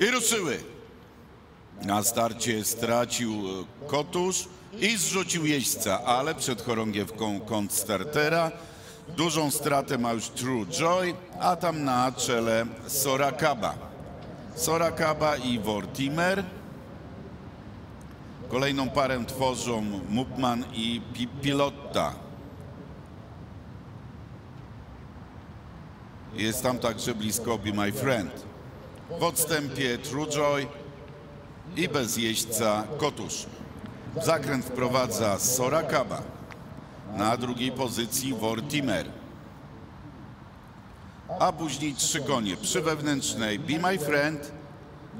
I ruszyły. Na starcie stracił e, Kotusz i zrzucił jeźdźca, ale przed chorągiewką kąt startera. Dużą stratę ma już True Joy, a tam na czele Sorakaba. Sorakaba i Vortimer. Kolejną parę tworzą Mupman i Pi- Pilotta. Jest tam także blisko Be My Friend. W odstępie True Joy i bez jeźdźca Kotusz. Zakręt wprowadza Sorakaba. Na drugiej pozycji Vortimer. A później trzy konie przy wewnętrznej Be My Friend,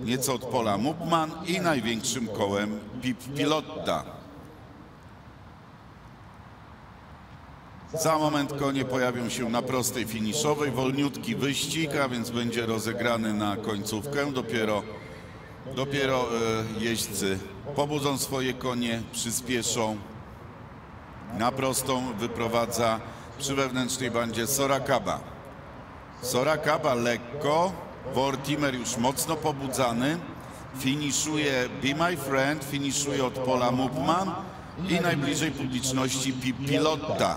nieco od pola Mupman i największym kołem Pip Pilotta. Za moment konie pojawią się na prostej finiszowej, wolniutki wyścig, a więc będzie rozegrany na końcówkę. Dopiero, dopiero e, jeźdźcy pobudzą swoje konie, przyspieszą. Na prostą wyprowadza przy wewnętrznej bandzie Sorakaba. Sorakaba lekko, Vortimer już mocno pobudzany, finiszuje Be My Friend, finiszuje od pola Mupman i najbliżej publiczności Pi- Pilotta.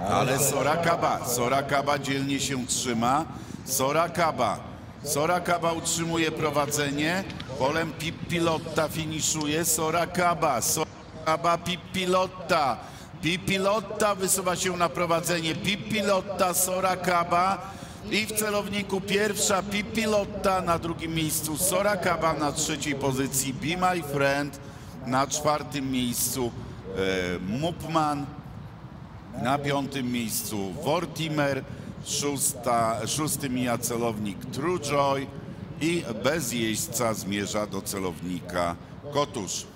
Ale Sorakaba, Sorakaba dzielnie się trzyma. Sorakaba, Sorakaba utrzymuje prowadzenie. Polem Pip Pilotta finiszuje. Sorakaba, Sorakaba, Pip Pilotta. Pip Pilotta wysuwa się na prowadzenie. Pip Pilotta, Sorakaba. I w celowniku pierwsza Pip Pilotta, na drugim miejscu Sorakaba, na trzeciej pozycji Be My Friend, na czwartym miejscu e, Mupman, na piątym miejscu Vortimer, szósta, szósty mija celownik True Joy i bez jeźdźca zmierza do celownika Kotusz.